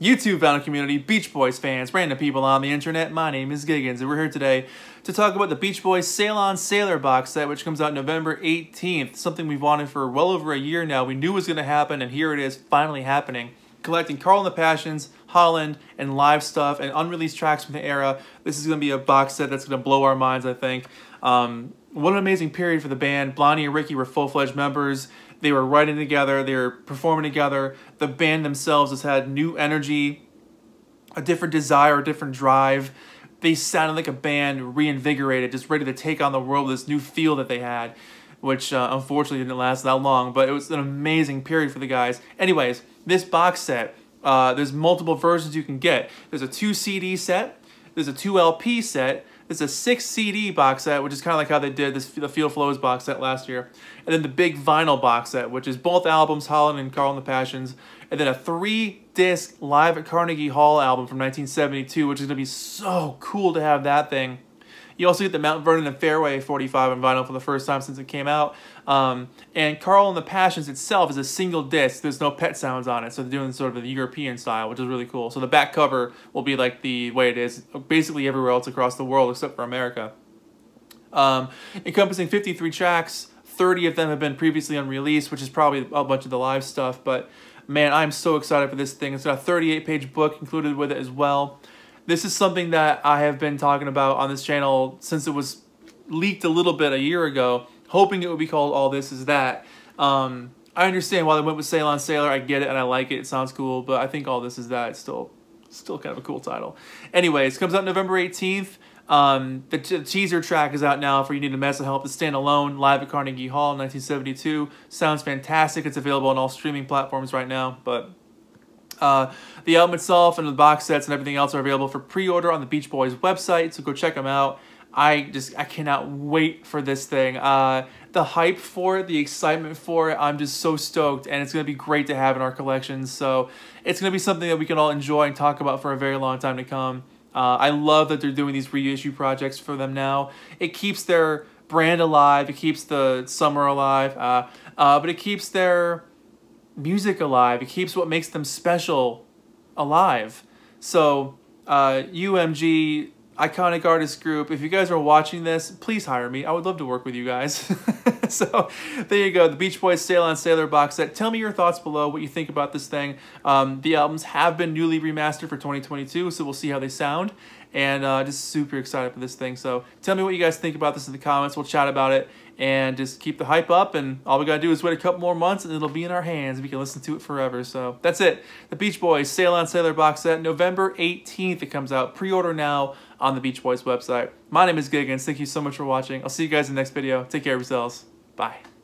YouTube vinyl community, Beach Boys fans, random people on the internet. My name is Giggens, and we're here today to talk about the Beach Boys Sail On Sailor box set, which comes out November 18th. Something we've wanted for well over a year now. We knew was going to happen, and here it is, finally happening. Collecting Carl and the Passions, Holland, and live stuff, and unreleased tracks from the era. This is going to be a box set that's going to blow our minds, I think. Um, what an amazing period for the band. Blondie and Ricky were full-fledged members. They were writing together. They were performing together. The band themselves has had new energy, a different desire, a different drive. They sounded like a band reinvigorated, just ready to take on the world with this new feel that they had, which uh, unfortunately didn't last that long, but it was an amazing period for the guys. Anyways, this box set, uh, there's multiple versions you can get. There's a two CD set, there's a two LP set, there's a six CD box set, which is kind of like how they did this the Feel Flows box set last year. And then the big vinyl box set, which is both albums, Holland and Carl and the Passions. And then a three disc live at Carnegie Hall album from 1972, which is to be so cool to have that thing. You also get the Mount Vernon and Fairway 45 on vinyl for the first time since it came out. Um, and Carl and the Passions itself is a single disc. There's no pet sounds on it, so they're doing sort of the European style, which is really cool. So the back cover will be like the way it is basically everywhere else across the world except for America. Um, encompassing 53 tracks, 30 of them have been previously unreleased, which is probably a bunch of the live stuff. But man, I'm so excited for this thing. It's got a 38 page book included with it as well. This is something that I have been talking about on this channel since it was leaked a little bit a year ago, hoping it would be called All This Is That. Um, I understand why they went with Sail on Sailor. I get it and I like it. It sounds cool, but I think All This Is That is still, still kind of a cool title. Anyways, it comes out November 18th. Um, the, the, teaser track is out now for You Need a Mess of Help to Stand Alone, live at Carnegie Hall 1972. Sounds fantastic. It's available on all streaming platforms right now, but uh, the album itself and the box sets and everything else are available for pre-order on the Beach Boys website, so go check them out. I just I cannot wait for this thing. Uh, the hype for it, the excitement for it, I'm just so stoked, and it's gonna be great to have in our collections. So it's gonna be something that we can all enjoy and talk about for a very long time to come. Uh, I love that they're doing these reissue projects for them now. It keeps their brand alive. It keeps the summer alive, uh, uh, but it keeps their music alive. It keeps what makes them special alive. So, uh, UMG, Iconic Artist Group, if you guys are watching this, please hire me. I would love to work with you guys. so, there you go. The Beach Boys Sail on Sailor box set. Tell me your thoughts below, what you think about this thing. Um, the albums have been newly remastered for 2022, so we'll see how they sound. And uh, just super excited for this thing. So, tell me what you guys think about this in the comments. We'll chat about it and just keep the hype up. And all we got to do is wait a couple more months and it'll be in our hands. We can listen to it forever. So that's it. The Beach Boys Sail on Sailor box set, November 18th. It comes out. Pre-order now on the Beach Boys website. My name is Giggens. Thank you so much for watching. I'll see you guys in the next video. Take care of yourselves. Bye.